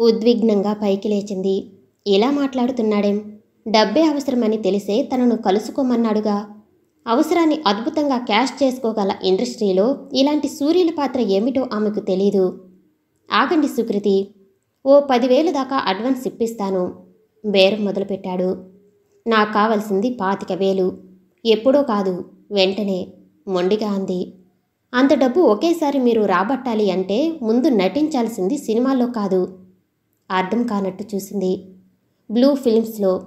ఉద్విగ్నంగా పైకి లేచింది. ఇలా మాట్లాడుతున్నాడేం? డబ్బే అవసరమని తెలిసే తనను కలుసుకోమన్నాడుగా. అవసరాన్ని అద్భుతంగా క్యాష్ చేసుకోగల ఇండస్ట్రీలో ఇలాంటి సూర్యుల పాత్ర ఏమిటో ఆమెకు తెలీదు. ఆగండి సుకృతి. ఓ పదివేలు దాకా అడ్వాన్స్ ఇప్పిస్తాను బేరం మొదలుపెట్టాడు. నాకు కావలసింది పాతిక వేలు. ఎప్పుడో కాదు వెంటనే మొండిగా అంది. అంత డబ్బు ఒకేసారి మీరు రాబట్టాలి అంటే ముందు నటించాల్సింది సినిమాల్లో కాదు. అర్థం కానట్టు చూసింది. బ్లూ ఫిల్మ్స్లో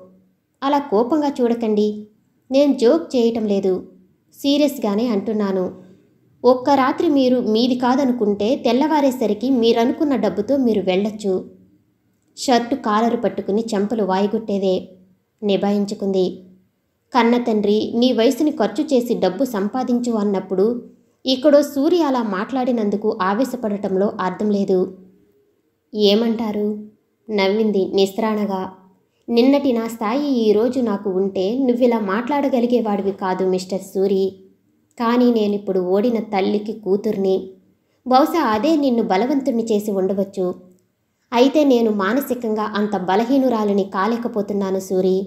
అలా కోపంగా చూడకండి. నేను జోక్ చేయటం లేదు. సీరియస్గానే అంటున్నాను. ఒక్క రాత్రి మీరు మీది కాదనుకుంటే తెల్లవారేసరికి మీరనుకున్న డబ్బుతో మీరు వెళ్ళొచ్చు. షర్టు కాలరు పట్టుకుని చెంపలు వాయిగొట్టేదే నిభాయించుకుంది. కన్న తండ్రి నీ వయసుని ఖర్చు చేసి డబ్బు సంపాదించు అన్నప్పుడు ఇక్కడో సూర్య అలా మాట్లాడినందుకు ఆవేశపడటంలో అర్థం లేదు. ఏమంటారు? నవ్వింది నిస్త్రాణగా. నిన్నటి నా స్థాయి ఈరోజు నాకు ఉంటే నువ్విలా మాట్లాడగలిగేవాడివి కాదు మిస్టర్ సూరి. కానీ నేనిప్పుడు ఓడిన తల్లికి కూతుర్ని. బహుశా అదే నిన్ను బలవంతుణ్ణి చేసి ఉండవచ్చు. అయితే నేను మానసికంగా అంత బలహీనురాలని కాలేకపోతున్నాను సూరి.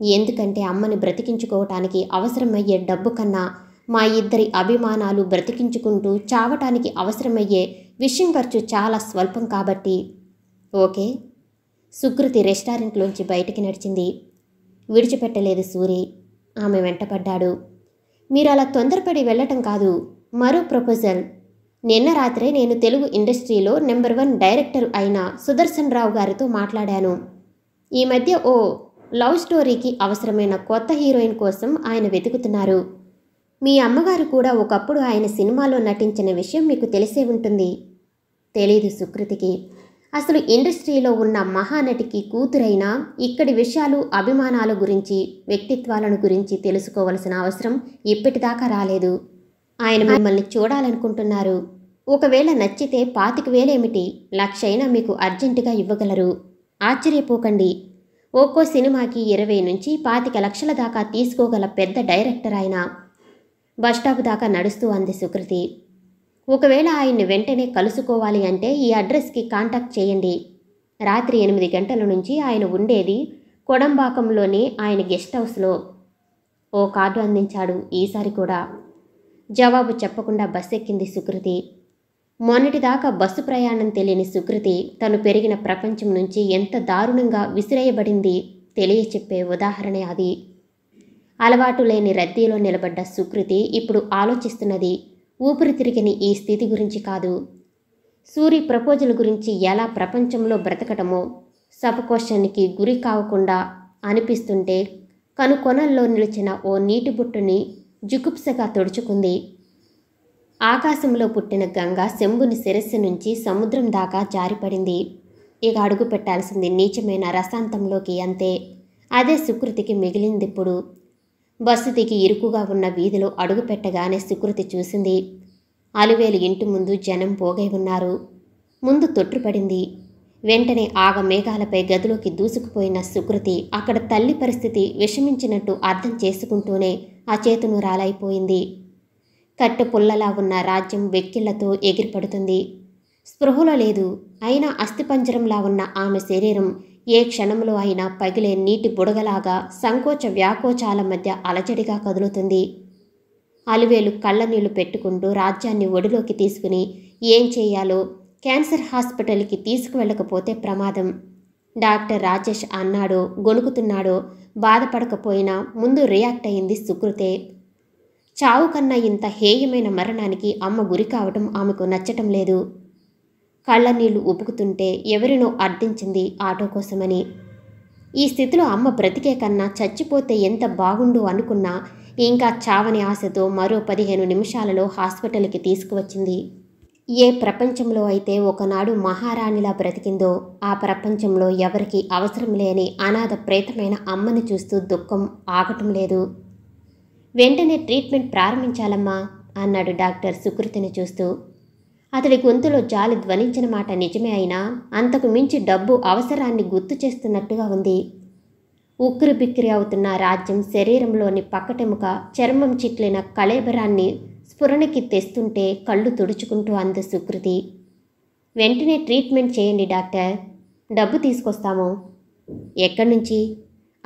ఎందుకంటే అమ్మని బ్రతికించుకోవటానికి అవసరమయ్యే డబ్బు కన్నా మా ఇద్దరి అభిమానాలు బ్రతికించుకుంటూ చావటానికి అవసరమయ్యే విషయం ఖర్చు చాలా స్వల్పం కాబట్టి. ఓకే. సుకృతి రెస్టారెంట్లోంచి బయటికి నడిచింది. విడిచిపెట్టలేదు సూరి. ఆమె వెంటపడ్డాడు. మీరు అలా తొందరపడి వెళ్ళటం కాదు. మరో ప్రపోజల్. నిన్న రాత్రే నేను తెలుగు ఇండస్ట్రీలో నెంబర్ వన్ డైరెక్టర్ అయిన సుదర్శన్ రావు గారితో మాట్లాడాను. ఈ మధ్య ఓ లవ్ స్టోరీకి అవసరమైన కొత్త హీరోయిన్ కోసం ఆయన వెతుకుతున్నారు. మీ అమ్మగారు కూడా ఒకప్పుడు ఆయన సినిమాలో నటించిన విషయం మీకు తెలిసే ఉంటుంది. తెలీదు సుకృతికి. అసలు ఇండస్ట్రీలో ఉన్న మహానటికి కూతురైన ఇక్కడి విషయాలు అభిమానాల గురించి వ్యక్తిత్వాలను గురించి తెలుసుకోవలసిన అవసరం ఇప్పటిదాకా రాలేదు. ఆయన మిమ్మల్ని చూడాలనుకుంటున్నారు. ఒకవేళ నచ్చితే పాతిక వేలేమిటి? లక్షైనా మీకు అర్జెంటుగా ఇవ్వగలరు. ఆశ్చర్యపోకండి. ఒక్కో సినిమాకి ఇరవై నుంచి పాతిక లక్షల దాకా తీసుకోగల పెద్ద డైరెక్టర్ ఆయన. బస్టాప్ దాకా నడుస్తూ అంది సుకృతి. ఒకవేళ ఆయన్ని వెంటనే కలుసుకోవాలి అంటే ఈ అడ్రస్కి కాంటాక్ట్ చేయండి. రాత్రి ఎనిమిది గంటల నుంచి ఆయన ఉండేది కొడంబాకంలోని ఆయన గెస్ట్ హౌస్లో. ఓ కార్డు అందించాడు ఈసారి కూడా. జవాబు చెప్పకుండా బస్ ఎక్కింది సుకృతి. మొన్నటిదాకా బస్సు ప్రయాణం తెలియని సుకృతి తను పెరిగిన ప్రపంచం నుంచి ఎంత దారుణంగా విసిరేయబడింది తెలియచెప్పే ఉదాహరణ అది. అలవాటు లేని రద్దీలో నిలబడ్డ సుకృతి ఇప్పుడు ఆలోచిస్తున్నది. ఊపిరి తిరిగిన ఈ స్థితి గురించి కాదు. సూరి ప్రపోజల్ గురించి ఎలా ప్రపంచంలో బ్రతకటమో సపకోశానికి గురి కావకుండా అనిపిస్తుంటే కనుకొనల్లో నిలిచిన ఓ నీటి బుట్టుని జుగుప్సగా తుడుచుకుంది. ఆకాశంలో పుట్టిన గంగ శంభుని శిరస్సు నుంచి సముద్రం దాకా జారిపడింది. ఇక అడుగు పెట్టాల్సింది నీచమైన రసాంతంలోకి అంతే. అదే సుకృతికి మిగిలిందిప్పుడు బస్సు దిగి ఇరుకుగా ఉన్న వీధిలో అడుగుపెట్టగానే సుకృతి చూసింది. అలువేలు ఇంటి ముందు జనం పోగై ఉన్నారు. ముందు తొట్టుపడింది వెంటనే ఆగ మేఘాలపై గదిలోకి దూసుకుపోయిన సుకృతి అక్కడ తల్లి పరిస్థితి విషమించినట్టు అర్థం చేసుకుంటూనే అచేతును రాలైపోయింది. కట్టె పుల్లలా ఉన్న రాజ్యం వెక్కిళ్ళతో ఎగిరిపడుతుంది. స్పృహలో లేదు. అయినా అస్థిపంజరంలా ఉన్న ఆమె శరీరం ఏ క్షణంలో అయినా పగిలే నీటి బుడగలాగా సంకోచ వ్యాకోచాల మధ్య అలజడిగా కదులుతుంది. అలివేలు కళ్ళనీళ్ళు పెట్టుకుంటూ రాజ్యాన్ని ఒడిలోకి తీసుకుని ఏం చేయాలో క్యాన్సర్ హాస్పిటల్కి తీసుకువెళ్ళకపోతే ప్రమాదం. డాక్టర్ రాజేష్ అన్నాడో గొణుకుతున్నాడో బాధపడకపోయినా ముందు రియాక్ట్ అయింది సుకృతే. చావు కన్నా ఇంత హేయమైన మరణానికి అమ్మ గురి కావటం ఆమెకు నచ్చటం లేదు. కళ్ళనీళ్ళు ఉపుకుతుంటే ఎవరినో అర్థించింది ఆటో కోసమని. ఈ స్థితిలో అమ్మ బ్రతికే కన్నా చచ్చిపోతే ఎంత బాగుండు అనుకున్నా ఇంకా చావని ఆశతో మరో పదిహేను నిమిషాలలో హాస్పిటల్కి తీసుకువచ్చింది. ఏ ప్రపంచంలో అయితే ఒకనాడు మహారాణిలా బ్రతికిందో ఆ ప్రపంచంలో ఎవరికి అవసరం లేని అనాథ ప్రేతమైన అమ్మని చూస్తూ దుఃఖం ఆగటం లేదు. వెంటనే ట్రీట్మెంట్ ప్రారంభించాలమ్మా అన్నాడు డాక్టర్ సుకృతిని చూస్తూ. అతడి గొంతులో జాలి ధ్వనించిన మాట నిజమే అయినా అంతకు మించి డబ్బు అవసరాన్ని గుర్తు చేస్తున్నట్టుగా ఉంది. ఉక్కిరి బిక్కిరి అవుతున్న రాజ్యం శరీరంలోని పక్కటెముక చర్మం చిట్లిన కళేబరాన్ని స్ఫురణకి తెస్తుంటే కళ్ళు తుడుచుకుంటూ అంది సుకృతి. వెంటనే ట్రీట్మెంట్ చేయండి డాక్టర్. డబ్బు తీసుకొస్తాము. ఎక్కడి నుంచి?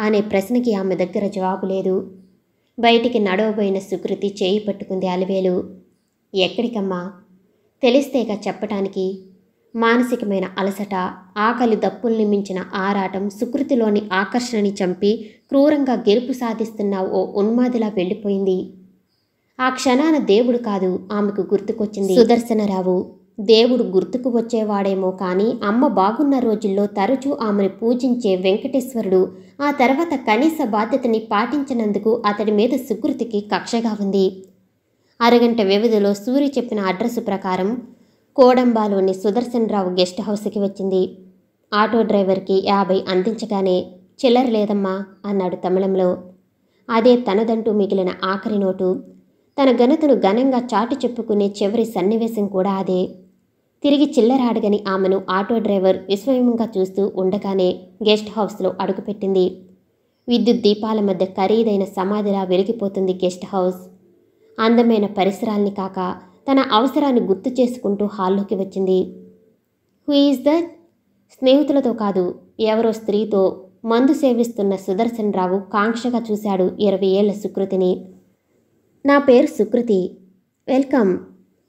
అనే ప్రశ్నకి ఆమె దగ్గర జవాబు లేదు. బయటికి నడవబోయిన సుకృతి చేయి పట్టుకుంది అలివేలు. ఎక్కడికమ్మా? తెలిస్తేగా చెప్పటానికి మానసికమైన అలసట ఆకలి దప్పుల్ని మించిన ఆరాటం సుకృతిలోని ఆకర్షణని చంపి క్రూరంగా గెలుపు సాధిస్తున్న ఓ ఉన్మాదిలా వెళ్ళిపోయింది. ఆ క్షణాన దేవుడు కాదు ఆమెకు గుర్తుకొచ్చింది. సుదర్శనరావు దేవుడు గుర్తుకు వచ్చేవాడేమో కానీ అమ్మ బాగున్న రోజుల్లో తరచూ ఆమెను పూజించే వెంకటేశ్వరుడు ఆ తర్వాత కనీస బాధ్యతని పాటించినందుకు అతడి మీద సుకృతికి కక్షగా ఉంది. అరగంట వ్యవధిలో సూరి చెప్పిన అడ్రస్ ప్రకారం కోడంబాలోని సుదర్శన్ రావు గెస్ట్ హౌస్కి వచ్చింది. ఆటో డ్రైవర్కి యాభై అందించగానే చిల్లర లేదమ్మా అన్నాడు తమిళంలో. అదే తనదంటూ మిగిలిన ఆఖరి నోటు. తన ఘనతను ఘనంగా చాటి చెప్పుకునే చివరి సన్నివేశం కూడా అదే. తిరిగి చిల్లర అడగని ఆమెను ఆటో డ్రైవర్ విస్మయంగా చూస్తూ ఉండగానే గెస్ట్ హౌస్లో అడుగుపెట్టింది. విద్యుత్ దీపాల మధ్య ఖరీదైన సమాధిలా వెలిగిపోతుంది గెస్ట్ హౌస్ అందమైన పరిసరాల్ని కాక తన అవసరాన్ని గుర్తు చేసుకుంటూ హాల్లోకి వచ్చింది. హూ ఈజ్ దట్ స్నేహితులతో కాదు ఎవరో స్త్రీతో మందు సేవిస్తున్న సుదర్శన్ రావు కాంక్షగా చూశాడు ఇరవై ఏళ్ళ సుకృతిని. నా పేరు సుకృతి. వెల్కమ్.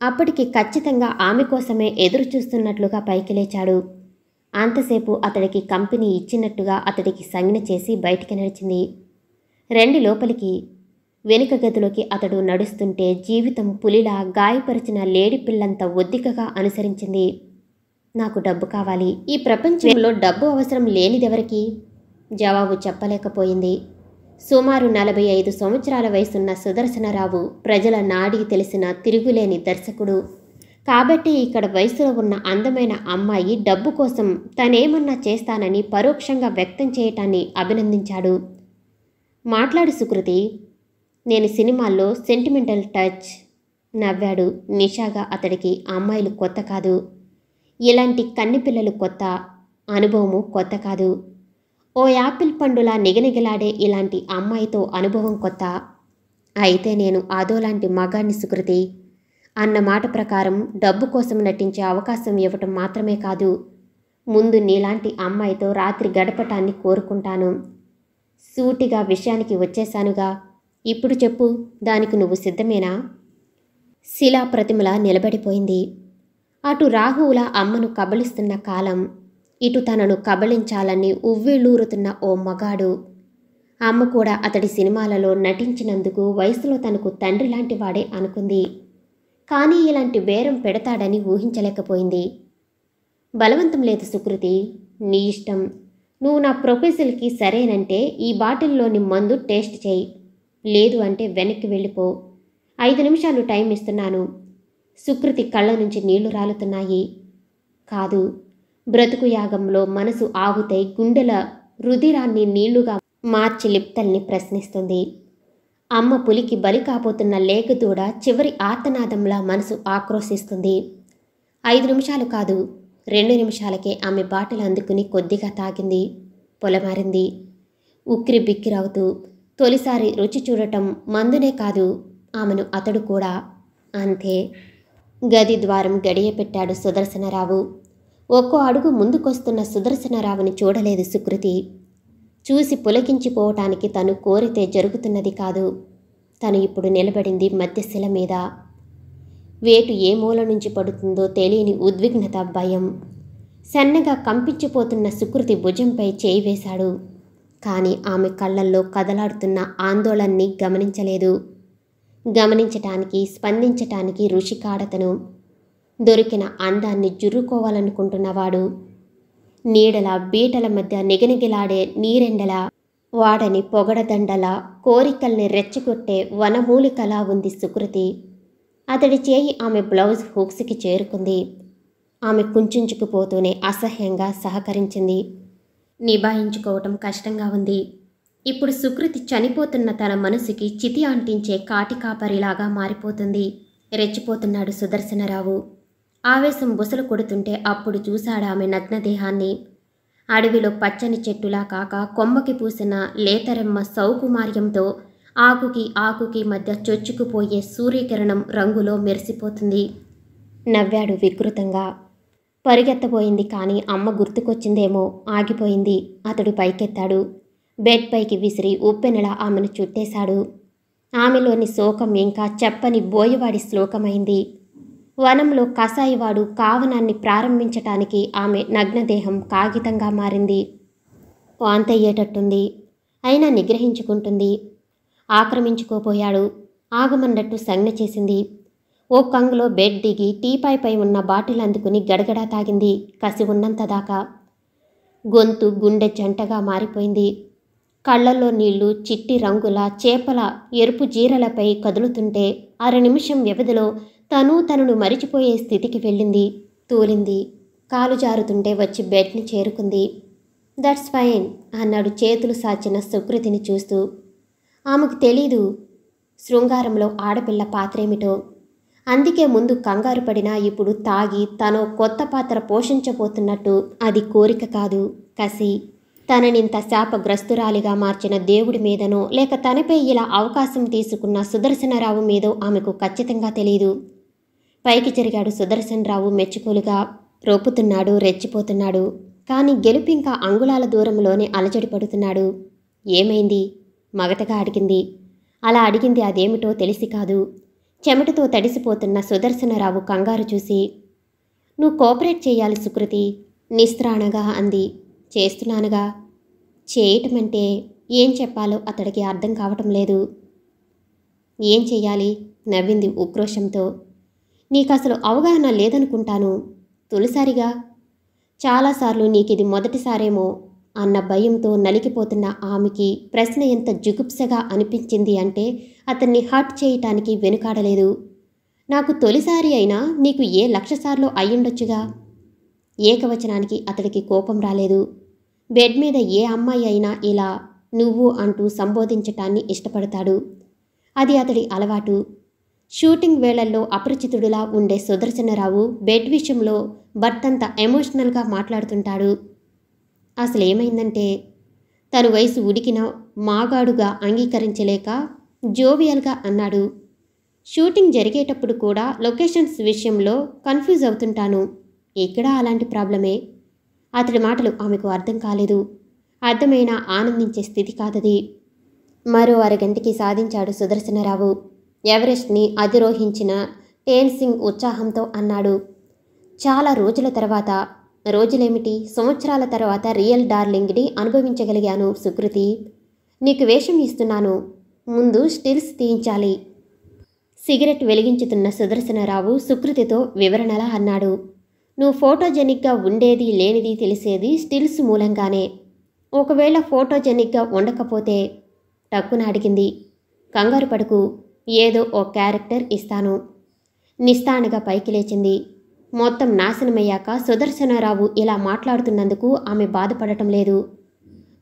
అప్పటికి ఖచ్చితంగా ఆమె కోసమే ఎదురు చూస్తున్నట్లుగా పైకి లేచాడు. అంతసేపు అతడికి కంపెనీ ఇచ్చినట్టుగా అతడికి సంజ్ఞ చేసి బయటికి నడిచింది. రెండు లోపలికి. వెనుక గదిలోకి అతడు నడుస్తుంటే జీవితం పులిలా గాయపరిచిన లేడి పిల్లంత ఒద్దికగా అనుసరించింది. నాకు డబ్బు కావాలి. ఈ ప్రపంచంలో డబ్బు అవసరం లేనిదెవరికి? జవాబు చెప్పలేకపోయింది. సుమారు నలభై ఐదు సంవత్సరాల వయసున్న సుదర్శనరావు ప్రజల నాడి తెలిసిన తిరుగులేని దర్శకుడు. కాబట్టి ఇక్కడ వయసులో ఉన్న అందమైన అమ్మాయి డబ్బు కోసం తనేమన్నా చేస్తానని పరోక్షంగా వ్యక్తం చేయటాన్ని అభినందించాడు. మాట్లాడు సుకృతి. నేను సినిమాల్లో సెంటిమెంటల్ టచ్ నవ్వాడు నిషాగా అతడికి అమ్మాయిలు కొత్త కాదు. ఇలాంటి కన్నిపిల్లలు కొత్త అనుభవము కొత్త కాదు. ఓ యాపిల్ పండులా నిగనిగలాడే ఇలాంటి అమ్మాయితో అనుభవం కొత్త. అయితే నేను అదోలాంటి మగాన్ని సుకృతి. అన్న మాట ప్రకారం డబ్బు కోసం నటించే అవకాశం ఇవ్వటం మాత్రమే కాదు. ముందు నీలాంటి అమ్మాయితో రాత్రి గడపటాన్ని కోరుకుంటాను. సూటిగా విషయానికి వచ్చేశానుగా. ఇప్పుడు చెప్పు దానికి నువ్వు సిద్ధమేనా? శిలా ప్రతిమల నిలబడిపోయింది. అటు రాహువుల అమ్మను కబలిస్తున్న కాలం ఇటు తనను కబళించాలని ఉవ్వెళ్ళూరుతున్న ఓ మగాడు. అమ్మ కూడా అతడి సినిమాలలో నటించినందుకు వయసులో తనకు తండ్రి లాంటి వాడే అనుకుంది. కానీ ఇలాంటి బేరం పెడతాడని ఊహించలేకపోయింది. బలవంతం లేదు సుకృతి నీ ఇష్టం. నువ్వు నా ప్రొపోజల్కి సరేనంటే ఈ బాటిల్లోని మందు టేస్ట్ చేయి. లేదు అంటే వెనక్కి వెళ్ళిపో. ఐదు నిమిషాలు టైం ఇస్తున్నాను. సుకృతి కళ్ళ నుంచి నీళ్ళు రాలుతున్నాయి. కాదు బ్రతుకు యాగంలో మనసు ఆగుతై గుండెల రుధిరాన్ని నీళ్ళుగా మార్చి లిప్తల్ని ప్రశ్నిస్తుంది. అమ్మ పులికి బలి కాబోతున్న లేకదూడ చివరి ఆర్తనాదంలా మనసు ఆక్రోశిస్తుంది. ఐదు నిమిషాలు కాదు రెండు నిమిషాలకే ఆమె బాటిల్ అందుకుని కొద్దిగా తాగింది పొలమారింది. ఉక్కిరి బిక్కిరవుతూ తొలిసారి రుచి చూడటం మందునే కాదు ఆమెను అతడు కూడా అంతే. గది ద్వారం గడియ పెట్టాడు సుదర్శనరావు. ఒక్కో అడుగు ముందుకొస్తున్న సుదర్శనరావుని చూడలేదు సుకృతి. చూసి పులకించిపోవటానికి తను కోరితే జరుగుతున్నది కాదు. తను ఇప్పుడు నిలబడింది మధ్యశిల మీద. వేటు ఏ మూల నుంచి పడుతుందో తెలియని ఉద్విగ్నత భయం. సన్నగా కంపించిపోతున్న సుకృతి భుజంపై చేయి వేశాడు. కానీ ఆమె కళ్ళల్లో కదలాడుతున్న ఆందోళనని గమనించలేదు. గమనించటానికి స్పందించటానికి ఋషి కాడతను దొరికిన అందాన్ని జుర్రుకోవాలనుకుంటున్నవాడు నీడల బీటల మధ్య నిగనిగిలాడే నీరెండల వాడని పొగడదండల కోరికల్ని రెచ్చగొట్టే వనమూలికలా ఉంది సుకృతి. అతడి చేయి ఆమె బ్లౌజ్ హుక్స్కి చేరుకుంది. ఆమె కుంచుకుపోతూనే అసహ్యంగా సహకరించింది. నిభాయించుకోవటం కష్టంగా ఉంది. ఇప్పుడు సుకృతి చనిపోతున్న తన మనసుకి చితి అంటించే కాటి కాపరిలాగా మారిపోతుంది. రెచ్చిపోతున్నాడు సుదర్శనరావు. ఆవేశం బుసలు కొడుతుంటే అప్పుడు చూశాడామె ఆమె నగ్నదేహాన్ని. అడవిలో పచ్చని చెట్టులా కాక కొమ్మకి పూసిన లేతరెమ్మ సౌకుమార్యంతో ఆకుకి ఆకుకి మధ్య చొచ్చుకుపోయే సూర్యకిరణం రంగులో మెరిసిపోతుంది. నవ్వాడు వికృతంగా. పరిగెత్తబోయింది కానీ అమ్మ గుర్తుకొచ్చిందేమో ఆగిపోయింది. అతడు పైకెత్తాడు. బెడ్ పైకి విసిరి ఉప్పెనలా ఆమెను చుట్టేశాడు. ఆమెలోని శోకం ఇంకా చెప్పని బోయవాడి శ్లోకమైంది. వనంలో కసాయివాడు కావనాన్ని ప్రారంభించటానికి ఆమె నగ్నదేహం కాగితంగా మారింది. వాంతయ్యేటట్టుంది. అయినా నిగ్రహించుకుంటుంది. ఆక్రమించుకోపోయాడు. ఆగమన్నట్టు సంజ్ఞ చేసింది. ఓ కంగులో బెడ్ దిగి టీపాయ్పై ఉన్న బాటిల్ అందుకుని గడగడా తాగింది. కసి ఉన్నంత దాకా గొంతు గుండె జంటగా మారిపోయింది. కళ్ళల్లో నీళ్ళు చిట్టి రంగుల చేపల ఎరుపు జీరలపై కదులుతుంటే అర నిమిషం వ్యవధిలో తను తనను మరిచిపోయే స్థితికి వెళ్ళింది. తూలింది. కాలు జారుతుంటే వచ్చి బెడ్ని చేరుకుంది. దట్స్ ఫైన్ అన్నాడు చేతులు సాచిన సుకృతిని చూస్తూ. ఆమెకు తెలీదు. శృంగారంలో ఆడపిల్ల పాత్రేమిటో? అందుకే ముందు కంగారు పడినా ఇప్పుడు తాగి తను కొత్త పాత్ర పోషించబోతున్నట్టు అది కోరిక కాదు. కసి తననింత శాపగ్రస్తురాలిగా మార్చిన దేవుడి మీదనో లేక తనపై ఇలా అవకాశం తీసుకున్న సుదర్శనరావు మీదో ఆమెకు ఖచ్చితంగా తెలియదు పైకి జరిగాడు సుదర్శనరావు మెచ్చుకోలుగా రోపుతున్నాడు రెచ్చిపోతున్నాడు. కానీ గెలుపు ఇంకా అంగుళాల దూరంలోనే అలజడి పడుతున్నాడు. ఏమైంది? మగతగా అడిగింది. అలా అడిగింది అదేమిటో తెలిసి కాదు. చెమటతో తడిసిపోతున్న సుదర్శనరావు కంగారు చూసి నువ్వు కోఆపరేట్ చేయాలి సుకృతి నిస్త్రాణగా అంది. చేస్తున్నానుగా. చేయటమంటే ఏం చెప్పాలో అతడికి అర్థం కావటం లేదు. ఏం చెయ్యాలి? నవ్వింది ఉక్రోషంతో. నీకు అసలు అవగాహన లేదనుకుంటాను. తొలిసారిగా. చాలాసార్లు నీకు ఇది మొదటిసారేమో. అన్న భయంతో నలిగిపోతున్న ఆమెకి ప్రశ్న ఎంత జుగుప్సగా అనిపించింది అంటే అతన్ని హర్ట్ చేయటానికి వెనుకాడలేదు. నాకు తొలిసారి అయినా నీకు ఏ లక్షసార్లు అయ్యుండొచ్చుగా? ఏకవచనానికి అతడికి కోపం రాలేదు. బెడ్ మీద ఏ అమ్మాయి అయినా ఇలా నువ్వు అంటూ సంబోధించటాన్ని ఇష్టపడతాడు. అది అతడి అలవాటు. షూటింగ్ వేళల్లో అపరిచితుడిలా ఉండే సుదర్శనరావు బెడ్ విషయంలో భర్తంత ఎమోషనల్గా మాట్లాడుతుంటాడు. అసలు ఏమైందంటే తను వయసు ఉడికిన మాగాడుగా అంగీకరించలేక జోవియల్గా అన్నాడు. షూటింగ్ జరిగేటప్పుడు కూడా లొకేషన్స్ విషయంలో కన్ఫ్యూజ్ అవుతుంటాను. ఇక్కడ అలాంటి ప్రాబ్లమే? అతడి మాటలు ఆమెకు అర్థం కాలేదు. అర్థమైనా ఆనందించే స్థితి కాదది. మరో అరగంటకి సాధించాడు సుదర్శనరావు. ఎవరెస్ట్ని అధిరోహించిన టేన్ సింగ్ ఉత్సాహంతో అన్నాడు. చాలా రోజుల తర్వాత రోజులేమిటి? సంవత్సరాల తర్వాత రియల్ డార్లింగ్ని అనుభవించగలిగాను సుకృతి. నీకు వేషం ఇస్తున్నాను. ముందు స్టిల్స్ తీయించాలి. సిగరెట్ వెలిగించుతున్న సుదర్శనరావు సుకృతితో వివరణలా అన్నాడు. నువ్వు ఫోటోజెనిక్గా ఉండేది లేనిది తెలిసేది స్టిల్స్ మూలంగానే. ఒకవేళ ఫోటోజెనిక్గా ఉండకపోతే? టక్కున అడిగింది. కంగారు పడుకు. ఏదో ఓ క్యారెక్టర్ ఇస్తాను. నిస్తానగా పైకి లేచింది. మొత్తం నాశనమయ్యాక సుదర్శనరావు ఇలా మాట్లాడుతున్నందుకు ఆమె బాధపడటం లేదు.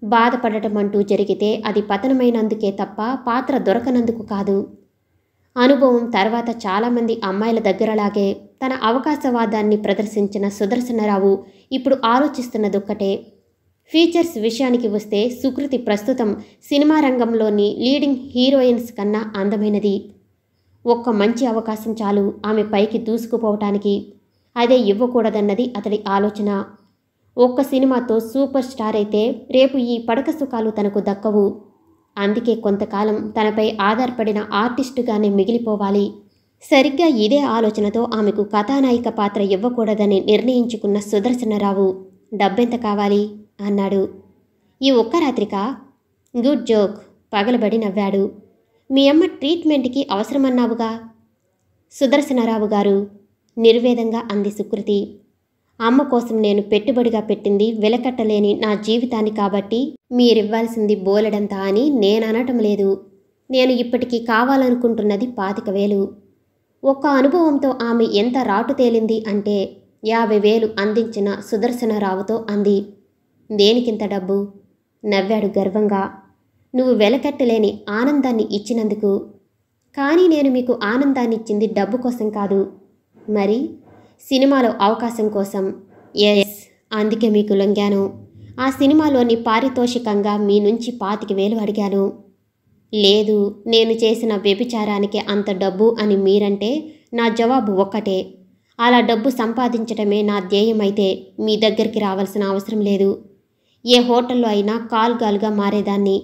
బాధపడటం అంటూ జరిగితే అది పతనమైనందుకే తప్ప పాత్ర దొరకనందుకు కాదు. అనుభవం తర్వాత చాలామంది అమ్మాయిల దగ్గరలాగే తన అవకాశవాదాన్ని ప్రదర్శించిన సుదర్శనరావు ఇప్పుడు ఆలోచిస్తున్నదొక్కటే. ఫీచర్స్ విషయానికి వస్తే సుకృతి ప్రస్తుతం సినిమా రంగంలోని లీడింగ్ హీరోయిన్స్ కన్నా అందమైనది. ఒక్క మంచి అవకాశం చాలు ఆమె పైకి దూసుకుపోవటానికి. అదే ఇవ్వకూడదన్నది అతడి ఆలోచన. ఒక్క సినిమాతో సూపర్ స్టార్ అయితే రేపు ఈ పడక సుఖాలు తనకు దక్కవు. అందుకే కొంతకాలం తనపై ఆధారపడిన ఆర్టిస్టుగానే మిగిలిపోవాలి. సరిగ్గా ఇదే ఆలోచనతో ఆమెకు కథానాయిక పాత్ర ఇవ్వకూడదని నిర్ణయించుకున్న సుదర్శనరావు డబ్బెంత కావాలి? అన్నాడు. ఈ ఒక్క రాత్రిక? Good joke. పగలబడి నవ్వాడు. మీ అమ్మ ట్రీట్మెంట్కి అవసరమన్నావుగా? సుదర్శనరావు గారు నిర్వేదంగా అంది సుకృతి. అమ్మ కోసం నేను పెట్టుబడిగా పెట్టింది వెలకట్టలేని నా జీవితాన్ని కాబట్టి మీరివ్వాల్సింది బోలెడంతా అని నేననటం లేదు. నేను ఇప్పటికీ కావాలనుకుంటున్నది పాతిక వేలు. ఒక్క అనుభవంతో ఆమె ఎంత రాటు తేలింది అంటే యాభై వేలు అందించిన సుదర్శనరావుతో అంది. దేనికింత డబ్బు? నవ్వాడు గర్వంగా. నువ్వు వెలకట్టలేని ఆనందాన్ని ఇచ్చినందుకు. కానీ నేను మీకు ఆనందాన్ని ఇచ్చింది డబ్బు కోసం కాదు. మరి సినిమాలో అవకాశం కోసం ఎస్. అందుకే మీకు లొంగాను. ఆ సినిమాలోని పారితోషికంగా మీ నుంచి పాతిక వేలు అడిగాను. లేదు నేను చేసిన వ్యభిచారానికి అంత డబ్బు అని మీరంటే నా జవాబు ఒక్కటే. అలా డబ్బు సంపాదించడమే నా ధ్యేయమైతే మీ దగ్గరికి రావాల్సిన అవసరం లేదు. ఏ హోటల్లో అయినా కాల్ గాల్గా మారేదాన్ని.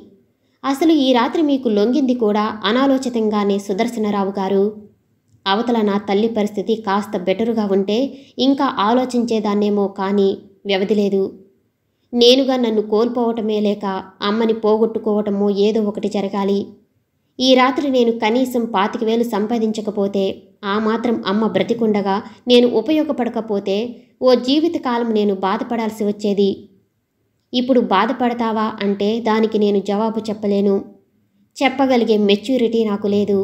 అసలు ఈ రాత్రి మీకు లొంగింది కూడా అనాలోచితంగానే సుదర్శనరావు గారు. అవతల నా తల్లి పరిస్థితి కాస్త బెటరుగా ఉంటే ఇంకా ఆలోచించేదాన్నేమో కానీ వ్యవధి లేదు. నేనుగా నన్ను కోల్పోవటమే లేక అమ్మని పోగొట్టుకోవటమో ఏదో ఒకటి జరగాలి. ఈ రాత్రి నేను కనీసం పాతిక వేలు సంపాదించకపోతే ఆ మాత్రం అమ్మ బ్రతికుండగా నేను ఉపయోగపడకపోతే ఓ జీవితకాలం నేను బాధపడాల్సి వచ్చేది. ఇప్పుడు బాధపడతావా అంటే దానికి నేను జవాబు చెప్పలేను. చెప్పగలిగే మెచ్యూరిటీ నాకు లేదు.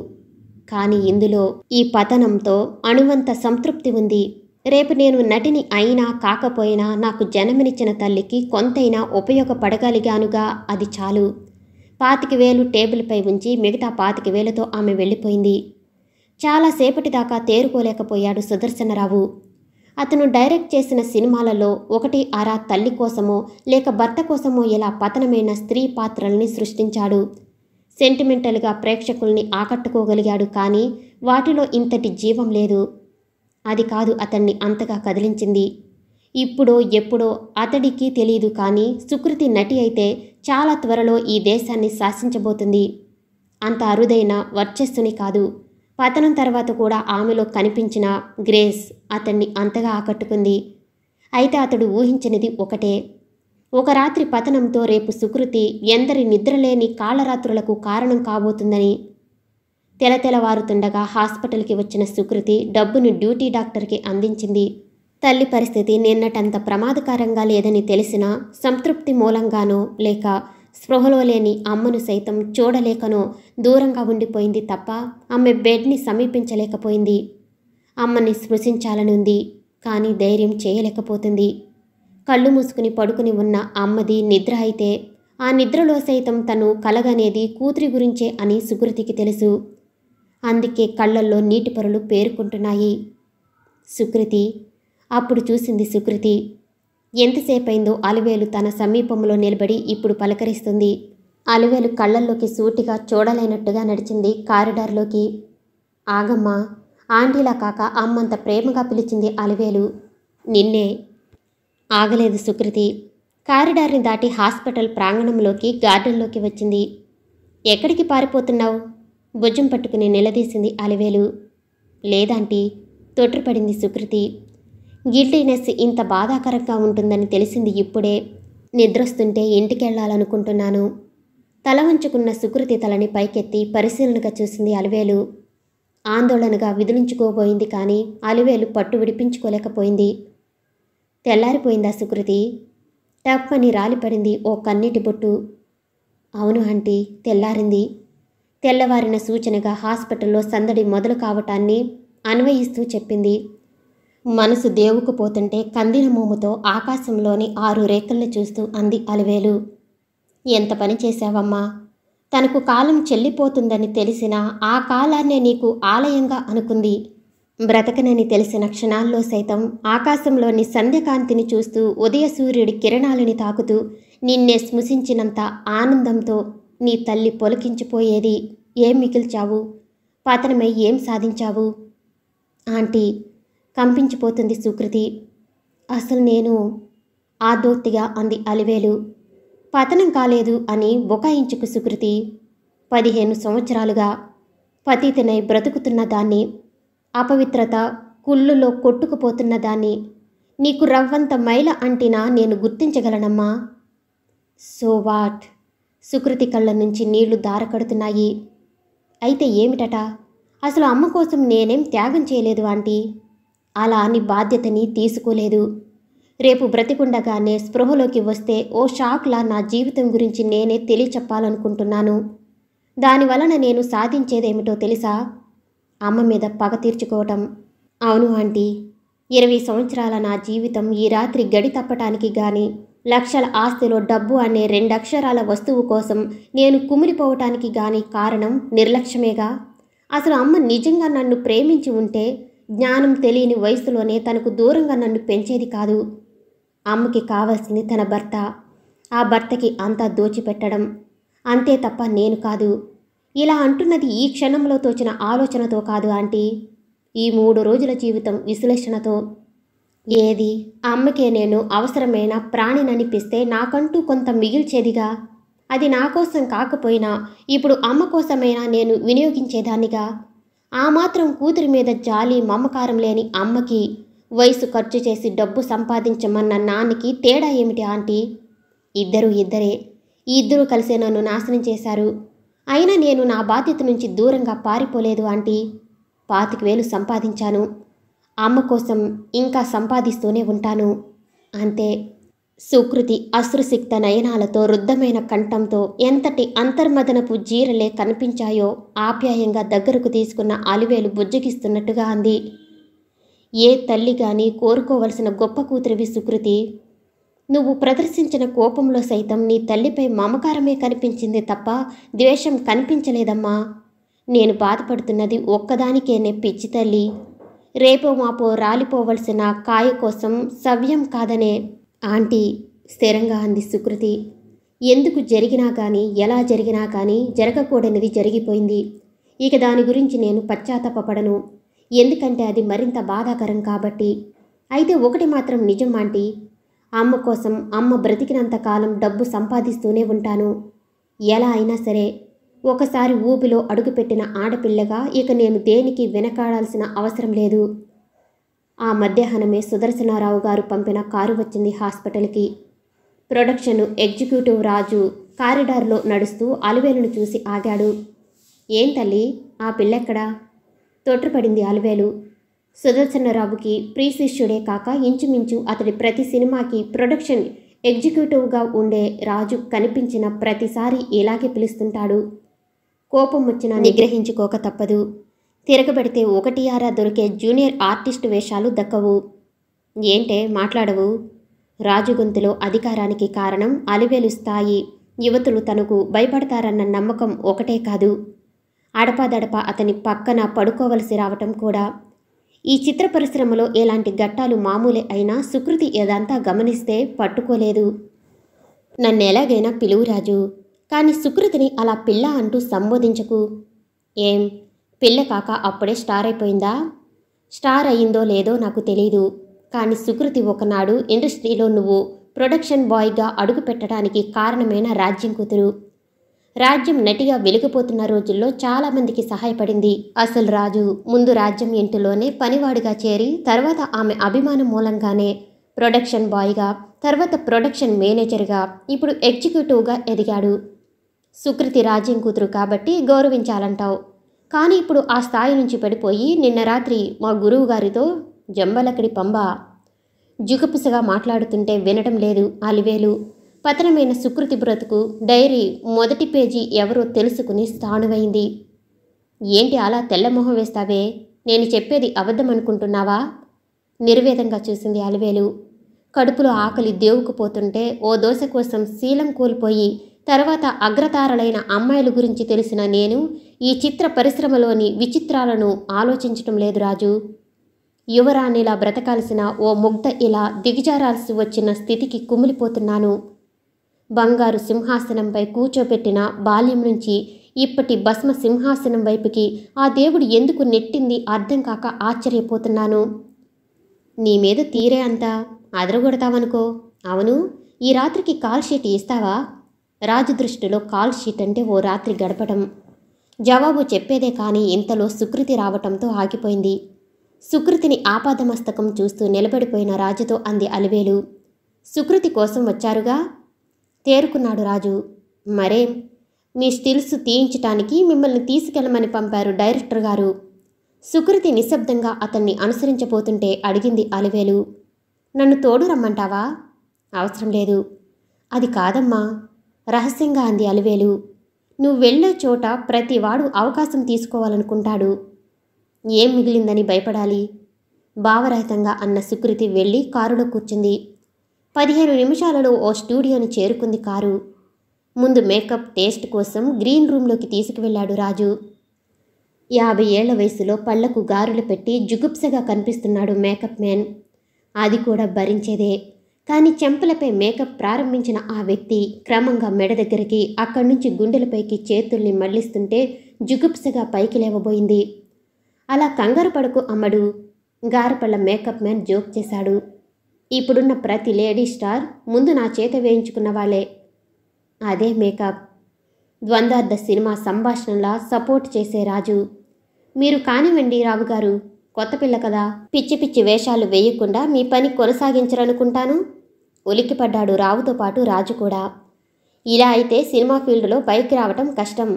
కానీ ఇందులో ఈ పతనంతో అణువంత సంతృప్తి ఉంది. రేపు నేను నటిని అయినా కాకపోయినా నాకు జన్మనిచ్చిన తల్లికి కొంతైనా ఉపయోగపడగలిగానుగా అది చాలు. పాతిక వేలు టేబుల్పై ఉంచి మిగతా పాతిక వేలతో ఆమె వెళ్ళిపోయింది. చాలాసేపటి దాకా తేరుకోలేకపోయాడు సుదర్శనరావు. అతను డైరెక్ట్ చేసిన సినిమాలలో ఒకటి అరా తల్లి కోసమో లేక భర్త కోసమో ఇలా పతనమైన స్త్రీ పాత్రల్ని సృష్టించాడు. సెంటిమెంటల్గా ప్రేక్షకుల్ని ఆకట్టుకోగలిగాడు కానీ వాటిలో ఇంతటి జీవం లేదు. అది కాదు అతన్ని అంతగా కదిలించింది. ఇప్పుడో ఎప్పుడో అతడికి తెలియదు కానీ సుకృతి నటి అయితే చాలా త్వరలో ఈ దేశాన్ని శాసించబోతుంది. అంత అరుదైన వర్చస్సుని కాదు. పతనం తర్వాత కూడా ఆమెలో కనిపించిన గ్రేస్ అతన్ని అంతగా ఆకట్టుకుంది. అయితే అతడు ఊహించినది ఒకటే. ఒక రాత్రి పతనంతో రేపు సుకృతి ఎందరి నిద్రలేని కాళరాత్రులకు కారణం కాబోతుందని తెలతెలవారుతుండగా హాస్పిటల్కి వచ్చిన సుకృతి డబ్బును డ్యూటీ డాక్టర్కి అందించింది. తల్లి పరిస్థితి నిన్నటంత ప్రమాదకరంగా లేదని తెలిసినా సంతృప్తి మూలంగానో లేక స్పృహలో లేని అమ్మను సైతం చూడలేకనో దూరంగా ఉండిపోయింది తప్ప ఆమె బెడ్ని సమీపించలేకపోయింది. అమ్మని స్పృశించాలనుంది కానీ ధైర్యం చేయలేకపోతుంది. కళ్ళు మూసుకుని పడుకుని ఉన్న అమ్మది నిద్ర అయితే ఆ నిద్రలో సైతం తను కలగనేది కూతురి గురించే అని సుకృతికి తెలుసు. అందుకే కళ్ళల్లో నీటి పొరలు పేరుకుంటున్నాయి. సుకృతి అప్పుడు చూసింది సుకృతి. ఎంతసేపైందో అలివేలు తన సమీపంలో నిలబడి ఇప్పుడు పలకరిస్తుంది. అలివేలు కళ్ళల్లోకి సూటిగా చూడలేనట్టుగా నడిచింది కారిడార్లోకి. ఆగమ్మా ఆంటీలా కాక అమ్మంత ప్రేమగా పిలిచింది అలివేలు. నిన్నే ఆగలేదు సుకృతి. కారిడార్ని దాటి హాస్పిటల్ ప్రాంగణంలోకి గార్డెన్లోకి వచ్చింది. ఎక్కడికి పారిపోతున్నావు? భుజం పట్టుకుని నిలదీసింది అలివేలు. లేదంటీ తొట్రుపడింది సుకృతి. గిల్టీనెస్ ఇంత బాధాకరంగా ఉంటుందని తెలిసింది ఇప్పుడే. నిద్రొస్తుంటే ఇంటికెళ్ళాలనుకుంటున్నాను. తల వంచుకున్న సుకృతి తలని పైకెత్తి పరిశీలనగా చూసింది అలివేలు. ఆందోళనగా విదిలించుకోబోయింది కానీ అలివేలు పట్టు విడిపించుకోలేకపోయింది. తెల్లారిపోయిందా సుకృతి? టప్ అని రాలిపడింది ఓ కన్నీటి బొట్టు. అవును ఆంటీ తెల్లారింది. తెల్లవారిన సూచనగా హాస్పిటల్లో సందడి మొదలు కావటాన్ని అన్వయిస్తూ చెప్పింది. మనసు దేవుకుపోతుంటే కందిన మూముతో ఆకాశంలోని ఆరు రేఖల్ని చూస్తూ అంది అలివేలు. ఎంత పని చేశావమ్మా? తనకు కాలం చెల్లిపోతుందని తెలిసినా ఆ కాలాన్నే నీకు ఆలయంగా అనుకుంది. బ్రతకనని తెలిసిన క్షణాల్లో సైతం ఆకాశంలోని సంధ్యకాంతిని చూస్తూ ఉదయ సూర్యుడి కిరణాలని తాకుతూ నిన్నే స్ముశించినంత ఆనందంతో నీ తల్లి పొలకించిపోయేది ఏం మిగిల్చావు? పతనమై ఏం సాధించావు? ఆంటీ కంపించిపోతుంది సుకృతి. అసలు నేను ఆదోక్తిగా అంది అలివేలు. పతనం కాలేదు అని బుకాయించుకు సుకృతి. పదిహేను సంవత్సరాలుగా పతితనై బ్రతుకుతున్న దాన్ని అపవిత్రత కుళ్ళులో కొట్టుకుపోతున్న దాన్ని నీకు రవ్వంత మైల అంటినా నేను గుర్తించగలనమ్మా. So what? సుకృతి కళ్ళ నుంచి నీళ్ళు దారకడుతున్నాయి అయితే ఏమిటట? అసలు అమ్మ కోసం నేనేం త్యాగం చేయలేదు ఆంటీ. అలా అని బాధ్యతని తీసుకోలేదు. రేపు బ్రతికుండగానే స్పృహలోకి వస్తే ఓ షాక్లా నా జీవితం గురించి నేనే తెలియచెప్పాలనుకుంటున్నాను. దానివలన నేను సాధించేదేమిటో తెలుసా? అమ్మ మీద పగ తీర్చుకోవటం. అవును ఆంటీ. ఇరవై సంవత్సరాల నా జీవితం ఈ రాత్రి గడి తప్పటానికి గాని లక్షల ఆస్తిలో డబ్బు అనే రెండక్షరాల వస్తువు కోసం నేను కుమిలిపోవటానికి గాని కారణం నిర్లక్ష్యమేగా? అసలు అమ్మ నిజంగా నన్ను ప్రేమించి ఉంటే జ్ఞానం తెలియని వయసులోనే తనకు దూరంగా నన్ను పెంచేది కాదు. అమ్మకి కావాల్సింది తన భర్త. ఆ భర్తకి అంతా దోచిపెట్టడం. అంతే తప్ప నేను కాదు. ఇలా అంటున్నది ఈ క్షణంలో తోచిన ఆలోచనతో కాదు ఆంటీ. ఈ మూడు రోజుల జీవితం విశ్లేషణతో. ఏది? అమ్మకే నేను అవసరమైన ప్రాణిననిపిస్తే నాకంటూ కొంత మిగిల్చేదిగా? అది నా కోసం కాకపోయినా ఇప్పుడు అమ్మ కోసమైనా నేను వినియోగించేదానిగా ఆ మాత్రం కూతురి మీద జాలి మమకారం లేని అమ్మకి వయసు ఖర్చు చేసి డబ్బు సంపాదించమన్న నాన్నకి తేడా ఏమిటి ఆంటీ? ఇద్దరు ఇద్దరే. ఈ కలిసే నన్ను నాశనం చేశారు. అయినా నేను నా బాధ్యత నుంచి దూరంగా పారిపోలేదు ఆంటీ. పాతిక వేలు సంపాదించాను. అమ్మ కోసం ఇంకా సంపాదిస్తూనే ఉంటాను. అంతే. సుకృతి అశ్రుసిక్త నయనాలతో రుద్ధమైన కంఠంతో ఎంతటి అంతర్మదనపు జీరలే కనిపించాయో ఆప్యాయంగా దగ్గరకు తీసుకున్న అలివేలు బుజ్జగిస్తున్నట్టుగా అంది. ఏ తల్లి గాని కోరుకోవలసిన గొప్ప కూతురివి సుకృతి. నువ్వు ప్రదర్శించిన కోపంలో సైతం నీ తల్లిపై మమకారమే కనిపించింది తప్ప ద్వేషం కనిపించలేదమ్మా. నేను బాధపడుతున్నది ఒక్కదానికేనే పిచ్చి తల్లి. రేపో మాపో రాలిపోవలసిన కాయ కోసం సవ్యం కాదనే ఆంటీ స్థిరంగా అంది సుకృతి. ఎందుకు జరిగినా కానీ ఎలా జరిగినా కానీ జరగకూడనిది జరిగిపోయింది. ఇక దాని గురించి నేను పశ్చాత్తాపడను ఎందుకంటే అది మరింత బాధాకరం కాబట్టి. అయితే ఒకటి మాత్రం నిజం ఆంటీ అమ్మ కోసం అమ్మ బ్రతికినంత కాలం డబ్బు సంపాదిస్తూనే ఉంటాను. ఎలా అయినా సరే ఒకసారి ఊపిలో అడుగుపెట్టిన ఆడపిల్లగా ఇక నేను దేనికి వెనకాడాల్సిన అవసరం లేదు. ఆ మధ్యాహ్నమే సుదర్శనారావు గారు పంపిన కారు వచ్చింది హాస్పిటల్కి. ప్రొడక్షన్ ఎగ్జిక్యూటివ్ రాజు కారిడార్లో నడుస్తూ అలివేలును చూసి ఆగాడు. ఏం తల్లి ఆ పిల్లెక్కడా? తొట్టుపడింది అలివేలు. సుదర్శనరావుకి ప్రీశిష్యుడే కాక ఇంచుమించు అతడి ప్రతి సినిమాకి ప్రొడక్షన్ ఎగ్జిక్యూటివ్గా ఉండే రాజు కనిపించిన ప్రతిసారి ఇలాగే పిలుస్తుంటాడు. కోపం వచ్చినా నిగ్రహించుకోక తప్పదు. తిరగబెడితే ఒకటి ఆరా దొరికే జూనియర్ ఆర్టిస్ట్ వేషాలు దక్కవు. ఏంటే మాట్లాడవు? రాజు గొంతులో అధికారానికి కారణం అలివేలు స్థాయి యువతులు తనకు భయపడతారన్న నమ్మకం ఒకటే కాదు. అడపాదడప అతని పక్కన పడుకోవలసి రావటం కూడా ఈ చిత్ర పరిశ్రమలో ఎలాంటి ఘట్టాలు మామూలే అయినా సుకృతి ఏదంతా గమనిస్తే పట్టుకోలేదు. నన్ను ఎలాగైనా పిలువు రాజు. కానీ సుకృతిని అలా పిల్ల అంటూ సంబోధించకు. ఏం? పిల్ల కాక అప్పుడే స్టార్ అయిపోయిందా? స్టార్ అయిందో లేదో నాకు తెలీదు. కానీ సుకృతి ఒకనాడు ఇండస్ట్రీలో నువ్వు ప్రొడక్షన్ బాయ్గా అడుగు పెట్టడానికి కారణమైన రాజ్యం కూతురు. రాజ్యం నటిగా వెలిగిపోతున్న రోజుల్లో చాలామందికి సహాయపడింది. అసలు రాజు ముందు రాజ్యం ఇంటిలోనే పనివాడిగా చేరి తర్వాత ఆమె అభిమానం మూలంగానే ప్రొడక్షన్ బాయ్గా తర్వాత ప్రొడక్షన్ మేనేజర్గా ఇప్పుడు ఎగ్జిక్యూటివ్గా ఎదిగాడు. సుకృతి రాజ్యం కూతురు కాబట్టి గౌరవించాలంటావు. కానీ ఇప్పుడు ఆ స్థాయి నుంచి పడిపోయి నిన్న రాత్రి మా గురువు గారితో జంబలకడి పంబ జుగుపుసగా మాట్లాడుతుంటే వినడం లేదు అలివేలు. పతనమైన సుకృతి బ్రతుకు డైరీ మొదటి పేజీ ఎవరో తెలుసుకుని స్థానువైంది ఏంటి అలా తెల్లమొహం వేస్తావే? నేను చెప్పేది అబద్ధం అనుకుంటున్నావా నిర్వేదంగా చూసింది అలివేలు. కడుపులో ఆకలి దేవుకుపోతుంటే ఓ దోశ కోసం శీలం కోల్పోయి తర్వాత అగ్రతారలైన అమ్మాయిల గురించి తెలిసిన నేను ఈ చిత్ర పరిశ్రమలోని విచిత్రాలను ఆలోచించటం లేదు రాజు. యువరాణిలా బ్రతకాల్సిన ఓ ముగ్ధ ఇలా దిగజారాల్సి వచ్చిన స్థితికి కుమిలిపోతున్నాను. బంగారు సింహాసనంపై కూర్చోబెట్టిన బాల్యం నుంచి ఇప్పటి భస్మ సింహాసనం వైపుకి ఆ దేవుడు ఎందుకు నెట్టింది అర్థం కాక ఆశ్చర్యపోతున్నాను. నీ మీద తీరే అంతా అదరగొడతావనుకో. అవును ఈ రాత్రికి కాల్ షీట్ ఇస్తావా? రాజు దృష్టిలో కాల్ షీట్ అంటే ఓ రాత్రి గడపడం జవాబు చెప్పేదే కానీ ఇంతలో సుకృతి రావటంతో ఆగిపోయింది. సుకృతిని ఆపాదమస్తకం చూస్తూ నిలబడిపోయిన రాజుతో అంది అలివేలు. సుకృతి కోసం వచ్చారుగా? తేరుకున్నాడు రాజు. మరేం మీ స్టిల్స్ తీయించటానికి మిమ్మల్ని తీసుకెళ్ళమని పంపారు డైరెక్టర్ గారు. సుకృతి నిశ్శబ్దంగా అతన్ని అనుసరించబోతుంటే అడిగింది అలివేలు. నన్ను తోడు రమ్మంటావా? అవసరం లేదు. అది కాదమ్మా రహస్యంగా అంది అలివేలు. నువ్వు వెళ్ళే చోట ప్రతివాడు అవకాశం తీసుకోవాలనుకుంటాడు. ఏం మిగిలిందని భయపడాలి? భావరహితంగా అన్న సుకృతి వెళ్ళి కారులో కూర్చుంది. పదిహేను నిమిషాలలో ఓ స్టూడియోని చేరుకుంది కారు. ముందు మేకప్ టేస్ట్ కోసం గ్రీన్ రూమ్లోకి తీసుకువెళ్ళాడు రాజు. యాభై ఏళ్ళ వయసులో పళ్ళకు గారులు పెట్టి జుగుప్సగా కనిపిస్తున్నాడు మేకప్ మ్యాన్. అది కూడా భరించేదే. కానీ చెంపలపై మేకప్ ప్రారంభించిన ఆ వ్యక్తి క్రమంగా మెడ దగ్గరికి అక్కడి నుంచి గుండెలపైకి చేతుల్ని మళ్ళిస్తుంటే జుగుప్సగా పైకి లేవబోయింది. అలా కంగారు పడుకు అమ్మడు. గారపళ్ళ మేకప్ మ్యాన్ జోక్ చేశాడు. ఇప్పుడున్న ప్రతి లేడీ స్టార్ ముందు నా చేత వేయించుకున్న వాళ్ళే. అదే మేకప్. ద్వందార్థ సినిమా సంభాషణలా సపోర్ట్ చేసే రాజు. మీరు కానివ్వండి రావు గారు కొత్త పిల్ల కదా. పిచ్చి పిచ్చి వేషాలు వేయకుండా మీ పని కొనసాగించరనుకుంటాను ఉలిక్కిపడ్డాడు రావుతో పాటు రాజు కూడా. ఇలా అయితే సినిమా ఫీల్డ్లో పైకి రావటం కష్టం.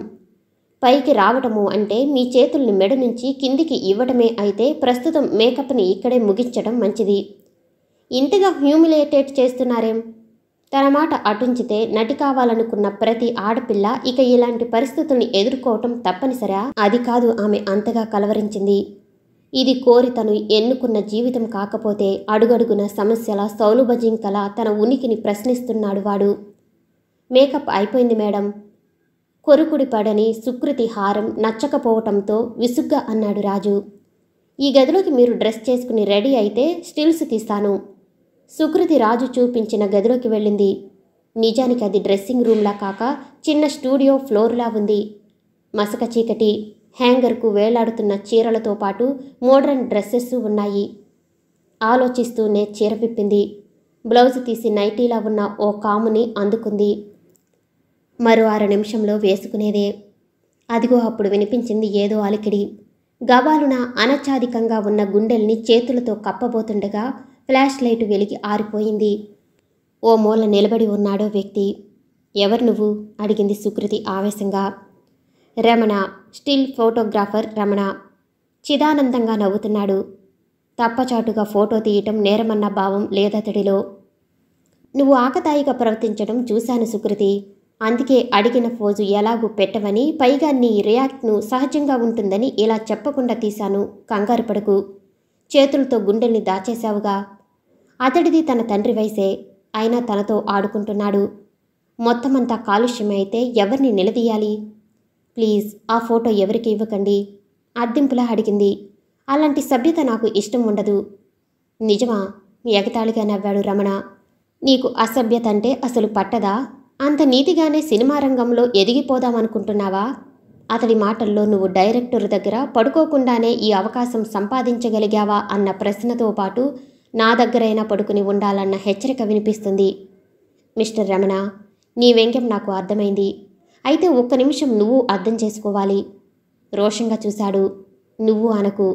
పైకి రావటము అంటే మీ చేతుల్ని మెడ నుంచి కిందికి ఇవ్వటమే అయితే ప్రస్తుతం మేకప్ని ఇక్కడే ముగించడం మంచిది. ఇంతగా హ్యూమిలేటెడ్ చేస్తున్నారేం? తన మాట అటుంచితే నటి కావాలనుకున్న ప్రతి ఆడపిల్ల ఇక ఇలాంటి పరిస్థితుల్ని ఎదుర్కోవటం తప్పనిసరా? అది కాదు ఆమె అంతగా కలవరించింది. ఇది కోరి తను ఎన్నుకున్న జీవితం కాకపోతే అడుగడుగున సమస్యల సౌలుభజింకల తన ఉనికిని ప్రశ్నిస్తున్నాడు వాడు. మేకప్ అయిపోయింది మేడం. కొరుకుడి పడని సుకృతి హారం నచ్చకపోవటంతో విసుగ్గా అన్నాడు రాజు. ఈ గదిలోకి మీరు డ్రెస్ చేసుకుని రెడీ అయితే స్టిల్స్ తీస్తాను. సుకృతి రాజు చూపించిన గదిలోకి వెళ్ళింది. నిజానికి అది డ్రెస్సింగ్ రూమ్లా కాక చిన్న స్టూడియో ఫ్లోర్లా ఉంది. మసక చీకటి హ్యాంగర్కు వేలాడుతున్న చీరలతో పాటు మోడ్రన్ డ్రెస్సెస్ ఉన్నాయి. ఆలోచిస్తూనే చీర విప్పింది. బ్లౌజ్ తీసి నైటీలా ఉన్న ఓ కాముని అందుకుంది. మరో అర నిమిషంలో వేసుకునేదే. అదిగో అప్పుడు వినిపించింది ఏదో అలికిడి. గబాలున అనచాధికంగా ఉన్న గుండెల్ని చేతులతో కప్పబోతుండగా ఫ్లాష్ లైట్ వెలిగి ఆరిపోయింది. ఓ మూల నిలబడి ఉన్నాడో వ్యక్తి. ఎవరు నువ్వు? అడిగింది సుకృతి ఆవేశంగా. రమణ. Still photographer Ramana. చిదానందంగా నవ్వుతున్నాడు. తప్పచాటుగా ఫోటో తీయటం నేరమన్న భావం లేదతడిలో. నువ్వు ఆకతాయిగా ప్రవర్తించడం చూశాను సుకృతి. అందుకే అడిగిన ఫోజు ఎలాగూ పెట్టవని పైగా నీ రియాక్ట్ను సహజంగా ఉంటుందని ఇలా చెప్పకుండా తీశాను కంగారు పడకు. చేతులతో గుండెల్ని దాచేశావుగా. అతడిది తన తండ్రి వయసే. అయినా తనతో ఆడుకుంటున్నాడు. మొత్తమంతా కాలుష్యమైతే ఎవరిని నిలదీయాలి? ప్లీజ్ ఆ ఫోటో ఎవరికి ఇవ్వకండి? అద్దెంపులా అడిగింది. అలాంటి సభ్యత నాకు ఇష్టం ఉండదు. నిజమా? ఎగతాళిగా నవ్వాడు రమణ. నీకు అసభ్యత అంటే అసలు పట్టదా? అంత నీతిగానే సినిమా రంగంలో ఎదిగిపోదామనుకుంటున్నావా? అతడి మాటల్లో నువ్వు డైరెక్టర్ దగ్గర పడుకోకుండానే ఈ అవకాశం సంపాదించగలిగావా అన్న ప్రశ్నతో పాటు నా దగ్గరైనా పడుకుని ఉండాలన్న హెచ్చరిక వినిపిస్తుంది. మిస్టర్ రమణ నీ వ్యంగ్యం నాకు అర్థమైంది. అయితే ఒక్క నిమిషం నువ్వు అర్థం చేసుకోవాలి. రోషంగా చూశాడు. నువ్వు అనకు.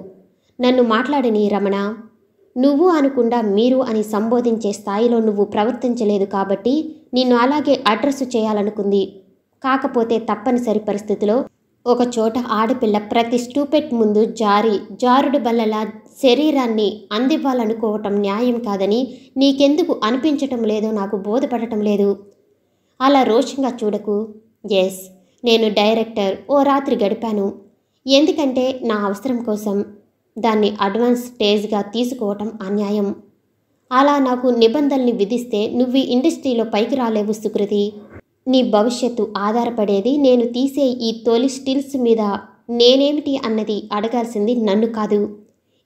నన్ను మాట్లాడని రమణ నువ్వు అనకుండా మీరు అని సంబోధించే స్థాయిలో నువ్వు ప్రవర్తించలేదు కాబట్టి నిన్ను అలాగే అడ్రస్సు చేయాలనుకుంది. కాకపోతే తప్పనిసరి పరిస్థితిలో ఒక చోట ఆడపిల్ల ప్రతి స్టూపెట్ ముందు జారి జారుడు బల్లలా శరీరాన్ని అందివ్వాలనుకోవటం న్యాయం కాదని నీకెందుకు అనిపించటం లేదో నాకు బోధపడటం లేదు. అలా రోషంగా చూడకు. ఎస్ నేను డైరెక్టర్ ఓ రాత్రి గడిపాను. ఎందుకంటే నా అవసరం కోసం దాన్ని అడ్వాన్స్ స్టేజ్గా తీసుకోవటం అన్యాయం. అలా నాకు నిబంధనల్ని విధిస్తే నువ్వు ఇండస్ట్రీలో పైకి రాలేవు సుకృతి. నీ భవిష్యత్తు ఆధారపడేది నేను తీసే ఈ తొలి స్టిల్స్ మీద నేనేమిటి అన్నది అడగాల్సింది నన్ను కాదు.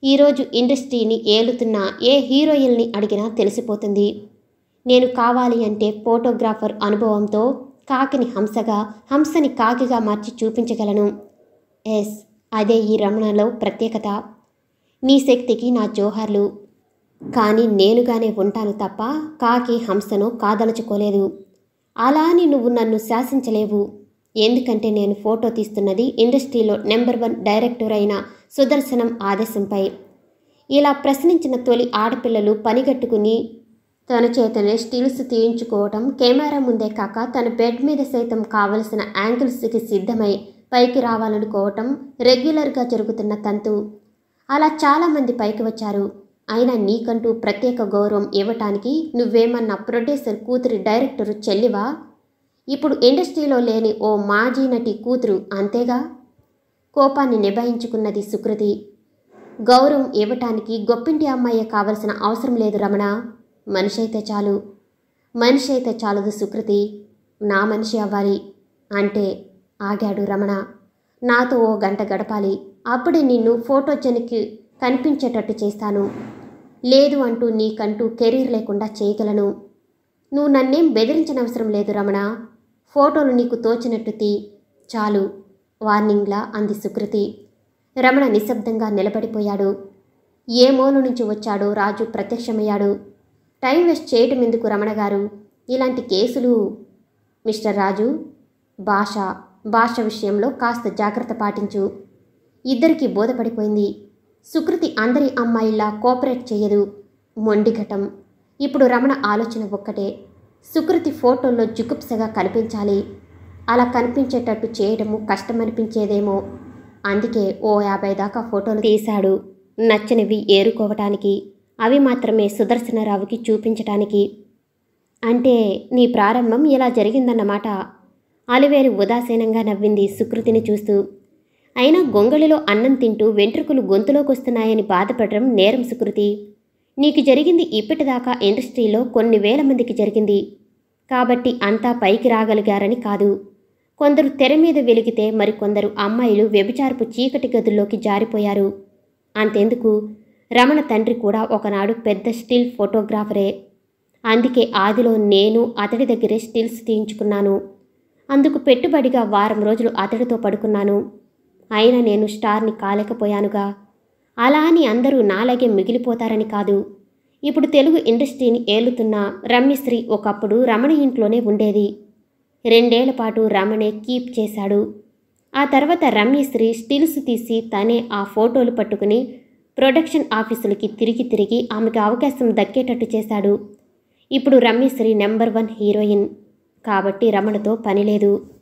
ఈరోజు ఇండస్ట్రీని ఏలుతున్న ఏ హీరోయిన్ని అడిగినా తెలిసిపోతుంది. నేను కావాలి అంటే ఫోటోగ్రాఫర్ అనుభవంతో కాకిని హంసగా హంసని కాకిగా మార్చి చూపించగలను. ఎస్ అదే ఈ రమణలో ప్రత్యేకత. నీ శక్తికి నా జోహార్లు. కానీ నేనుగానే ఉంటాను తప్ప కాకి హంసను కాదలుచుకోలేదు. అలా అని నువ్వు నన్ను శాసించలేవు. ఎందుకంటే నేను ఫోటో తీస్తున్నది ఇండస్ట్రీలో నెంబర్ వన్ డైరెక్టర్ అయిన సుదర్శనం ఆదేశంపై. ఇలా ప్రశ్నించిన తొలి ఆడపిల్లలు పనిగట్టుకుని తన చేతనే స్టిల్స్ తీయించుకోవటం కెమెరా ముందే కాక తన బెడ్ మీద సైతం కావలసిన యాంగిల్స్కి సిద్ధమై పైకి రావాలనుకోవటం రెగ్యులర్గా జరుగుతున్న తంతు. అలా చాలామంది పైకి వచ్చారు. అయినా నీకంటూ ప్రత్యేక గౌరవం ఇవ్వటానికి నువ్వేమన్నా ప్రొడ్యూసర్ కూతురి డైరెక్టర్ చెల్లివా? ఇప్పుడు ఇండస్ట్రీలో లేని ఓ మాజీ నటి కూతురు అంతేగా? కోపాన్ని నిభాయించుకున్నది సుకృతి. గౌరవం ఇవ్వటానికి గొప్పింటి అమ్మాయి కావలసిన అవసరం లేదు రమణ. మనిషి అయితే చాలు. మనిషి అయితే చాలదు సుకృతి. నా మనిషి అవ్వాలి అంటే ఆగాడు రమణ. నాతో ఓ గంట గడపాలి. అప్పుడే నిన్ను ఫోటోజెనిక్ కనిపించేటట్టు చేస్తాను. లేదు అంటూ నీకంటూ కెరీర్ లేకుండా చేయగలను. నువ్వు నన్నేం బెదిరించనవసరం లేదు రమణ. ఫోటోలు నీకు తోచినట్టు తీ. చాలు. వార్నింగ్లా అంది సుకృతి. రమణ నిశ్శబ్దంగా నిలబడిపోయాడు. ఏ మూల నుంచి వచ్చాడో రాజు ప్రత్యక్షమయ్యాడు. టైం వేస్ట్ చేయటం ఎందుకు రమణ గారు? ఇలాంటి కేసులు మిస్టర్ రాజు భాష భాష విషయంలో కాస్త జాగ్రత్త పాటించు. ఇద్దరికీ బోధపడిపోయింది. సుకృతి అందరి అమ్మాయిలా కోఆపరేట్ చేయదు. మొండిఘటం ఇప్పుడు రమణ ఆలోచన ఒక్కటే. సుకృతి ఫోటోల్లో జుగుప్సగా కనిపించాలి. అలా కనిపించేటట్టు చేయడము కష్టమనిపించేదేమో. అందుకే ఓ యాభై దాకా ఫోటోలు తీశాడు. నచ్చనివి ఏరుకోవటానికి అవి మాత్రమే సుదర్శనరావుకి చూపించటానికి. అంటే నీ ప్రారంభం ఇలా జరిగిందన్నమాట. అలివేలు ఉదాసీనంగా నవ్వింది సుకృతిని చూస్తూ. అయినా గొంగళిలో అన్నం తింటూ వెంట్రుకలు గొంతులోకొస్తున్నాయని బాధపడడం నేరం సుకృతి. నీకు జరిగింది ఇప్పటిదాకా ఇండస్ట్రీలో కొన్ని వేల మందికి జరిగింది. కాబట్టి అంతా పైకి రాగలిగారని కాదు. కొందరు తెర మీద వెలిగితే మరికొందరు అమ్మాయిలు వ్యభిచారపు చీకటి గదుల్లోకి జారిపోయారు. అంతెందుకు? రమణ తండ్రి కూడా ఒకనాడు పెద్ద స్టిల్ ఫోటోగ్రాఫరే. అందుకే ఆదిలో నేను అతడి దగ్గరే స్టిల్స్ తీయించుకున్నాను. అందుకు పెట్టుబడిగా వారం రోజులు అతడితో పడుకున్నాను. అయినా నేను స్టార్ని కాలేకపోయానుగా. అలా అని అందరూ నాలాగే మిగిలిపోతారని కాదు. ఇప్పుడు తెలుగు ఇండస్ట్రీని ఏలుతున్న రమ్యశ్రీ ఒకప్పుడు రమణ ఇంట్లోనే ఉండేది. రెండేళ్ళ పాటు రమణే కీప్ చేశాడు. ఆ తర్వాత రమ్యశ్రీ స్టిల్స్ తీసి తనే ఆ ఫోటోలు పట్టుకుని ప్రొడక్షన్ ఆఫీసులకి తిరిగి తిరిగి ఆమెకు అవకాశం దక్కేటట్టు చేశాడు. ఇప్పుడు రమ్యశ్రీ నెంబర్ వన్ హీరోయిన్. కాబట్టి రమణతో పని లేదు.